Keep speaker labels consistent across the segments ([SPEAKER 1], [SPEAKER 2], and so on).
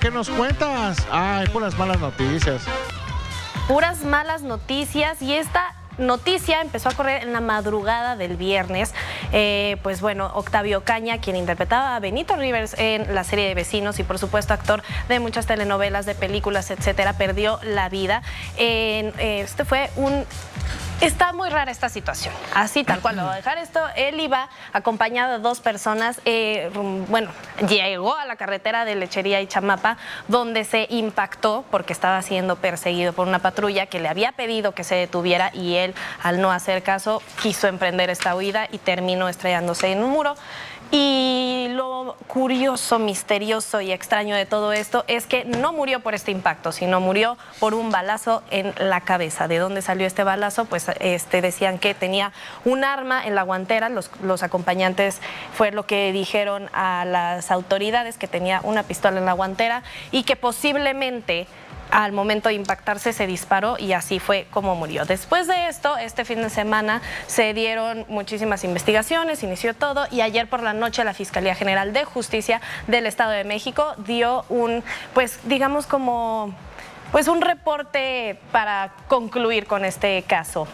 [SPEAKER 1] ¿qué nos cuentas? Ay, puras malas noticias.
[SPEAKER 2] Puras malas noticias y esta noticia empezó a correr en la madrugada del viernes. Eh, pues bueno, Octavio Caña, quien interpretaba a Benito Rivers en la serie de Vecinos y por supuesto actor de muchas telenovelas, de películas, etcétera, perdió la vida. Eh, este fue un Está muy rara esta situación. Así, tal cual lo a dejar esto. Él iba acompañado de dos personas. Eh, bueno, llegó a la carretera de Lechería y Chamapa, donde se impactó porque estaba siendo perseguido por una patrulla que le había pedido que se detuviera y él, al no hacer caso, quiso emprender esta huida y terminó estrellándose en un muro. Y lo curioso, misterioso y extraño de todo esto es que no murió por este impacto, sino murió por un balazo en la cabeza. ¿De dónde salió este balazo? Pues este, decían que tenía un arma en la guantera. Los, los acompañantes fue lo que dijeron a las autoridades, que tenía una pistola en la guantera y que posiblemente al momento de impactarse se disparó y así fue como murió. Después de esto, este fin de semana se dieron muchísimas investigaciones, inició todo y ayer por la noche la Fiscalía General de Justicia del Estado de México dio un, pues digamos como, pues un reporte para concluir con este caso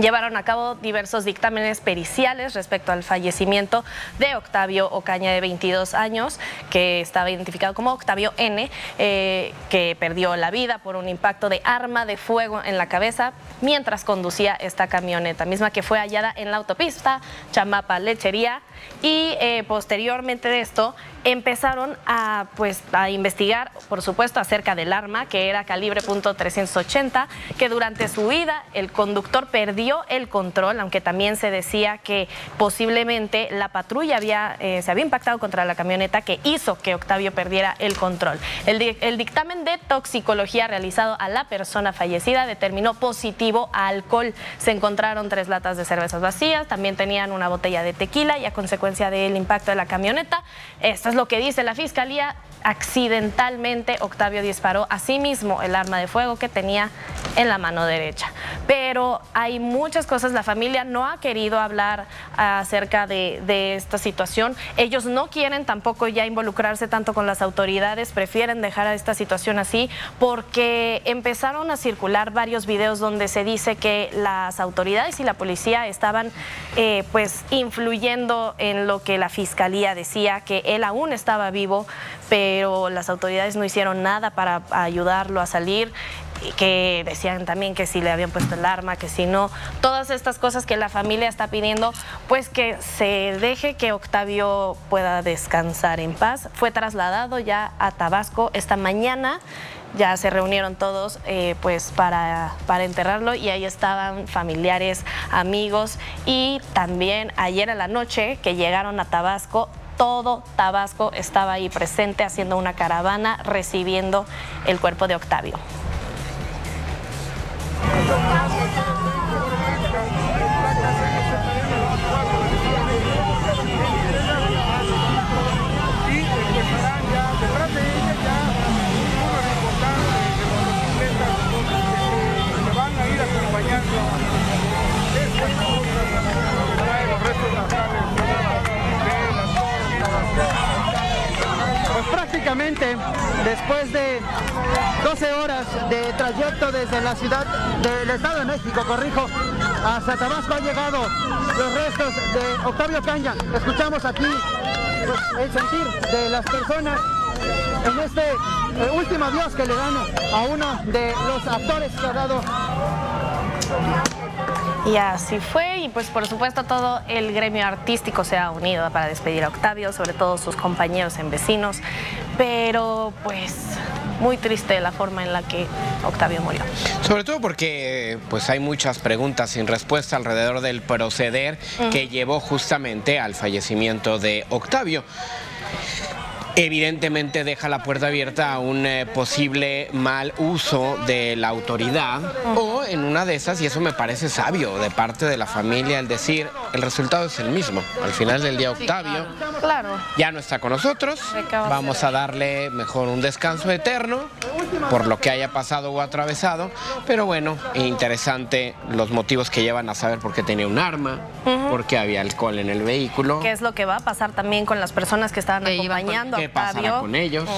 [SPEAKER 2] llevaron a cabo diversos dictámenes periciales respecto al fallecimiento de Octavio Ocaña de 22 años, que estaba identificado como Octavio N, eh, que perdió la vida por un impacto de arma de fuego en la cabeza mientras conducía esta camioneta, misma que fue hallada en la autopista Chamapa Lechería. Y eh, posteriormente de esto empezaron a, pues, a investigar, por supuesto, acerca del arma, que era calibre .380, que durante su huida el conductor perdió el control, aunque también se decía que posiblemente la patrulla había, eh, se había impactado contra la camioneta que hizo que Octavio perdiera el control. El, dictamen de toxicología realizado a la persona fallecida determinó positivo a alcohol. Se encontraron tres latas de cervezas vacías, también tenían una botella de tequila y a consecuencia del impacto de la camioneta, esta lo que dice la fiscalía. Accidentalmente Octavio disparó a sí mismo el arma de fuego que tenía en la mano derecha. Pero hay muchas cosas, la familia no ha querido hablar acerca de, esta situación. Ellos no quieren tampoco ya involucrarse tanto con las autoridades, prefieren dejar esta situación así porque empezaron a circular varios videos donde se dice que las autoridades y la policía estaban eh, pues influyendo en lo que la fiscalía decía, que él aún estaba vivo, pero las autoridades no hicieron nada para ayudarlo a salir que decían también que si le habían puesto el arma, que si no, todas estas cosas que la familia está pidiendo, pues que se deje que Octavio pueda descansar en paz. Fue trasladado ya a Tabasco esta mañana ya se reunieron todos eh, pues para, para enterrarlo y ahí estaban familiares, amigos y también ayer en la noche que llegaron a Tabasco todo Tabasco estaba ahí presente haciendo una caravana recibiendo el cuerpo de Octavio.
[SPEAKER 3] Prácticamente después de 12 horas de trayecto desde la ciudad del Estado de México, corrijo, hasta Tabasco han llegado los restos de Octavio Caña. Escuchamos aquí pues, el sentir de las personas en este eh, último adiós que le dan a uno de los actores que ha dado
[SPEAKER 2] y así fue, y pues por supuesto todo el gremio artístico se ha unido para despedir a Octavio, sobre todo sus compañeros en vecinos, pero pues muy triste la forma en la que Octavio murió.
[SPEAKER 4] Sobre todo porque pues hay muchas preguntas sin respuesta alrededor del proceder que llevó justamente al fallecimiento de Octavio evidentemente deja la puerta abierta a un eh, posible mal uso de la autoridad o en una de esas, y eso me parece sabio de parte de la familia, el decir, el resultado es el mismo. Al final del día Octavio
[SPEAKER 2] claro.
[SPEAKER 4] ya no está con nosotros, vamos a darle mejor un descanso eterno por lo que haya pasado o atravesado, pero bueno, interesante los motivos que llevan a saber por qué tenía un arma, por qué había alcohol en el vehículo.
[SPEAKER 2] ¿Qué es lo que va a pasar también con las personas que estaban acompañando
[SPEAKER 4] ¿Qué pasará con ellos?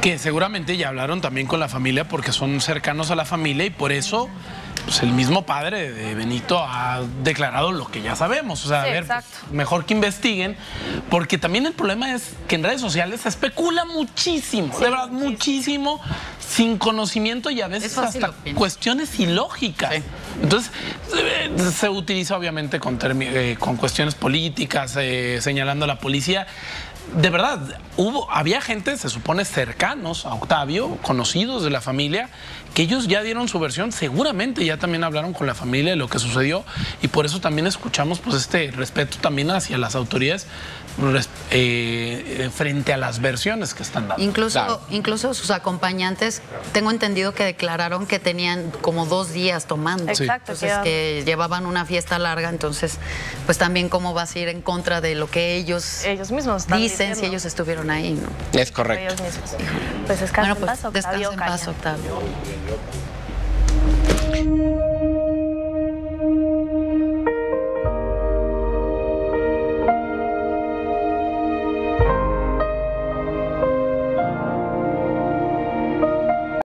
[SPEAKER 5] Que seguramente ya hablaron también con la familia porque son cercanos a la familia y por eso pues, el mismo padre de Benito ha declarado lo que ya sabemos. O sea,
[SPEAKER 2] Sí,
[SPEAKER 5] a ver, pues, mejor que investiguen, porque también el problema es que en redes sociales se especula muchísimo, de verdad, muchísimo, sin conocimiento y a veces hasta cuestiones ilógicas. Entonces, eh, se utiliza obviamente con, eh, con cuestiones políticas, eh, señalando a la policía. De verdad, hubo, había gente, se supone, cercanos a Octavio, conocidos de la familia, que ellos ya dieron su versión, seguramente ya también hablaron con la familia de lo que sucedió y por eso también escuchamos pues este respeto también hacia las autoridades eh, eh, frente a las versiones que están dando.
[SPEAKER 6] Incluso,
[SPEAKER 4] Claro.
[SPEAKER 6] incluso sus acompañantes, tengo entendido que declararon que tenían como dos días tomando.
[SPEAKER 2] Exacto,
[SPEAKER 6] Entonces
[SPEAKER 2] que-
[SPEAKER 6] que llevaban una fiesta larga, entonces pues también cómo vas a ir en contra de lo que ellos,
[SPEAKER 2] Ellos mismos
[SPEAKER 6] dicen ellos estuvieron ahí, ¿no?
[SPEAKER 4] Es correcto.
[SPEAKER 2] Pues descansen
[SPEAKER 6] bueno, pues,